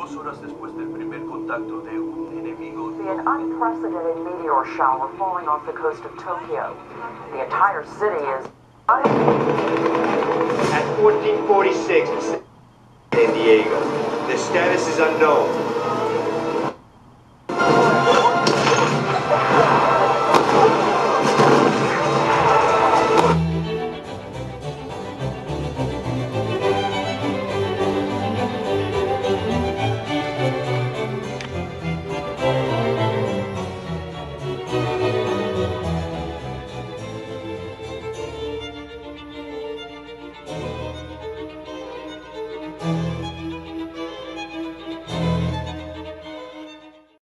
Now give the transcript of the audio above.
dos horas después del primer contacto de un enemigo. An unprecedented meteor shower falling off the coast of Tokyo. The entire city is. At 1446, San Diego. The status is unknown.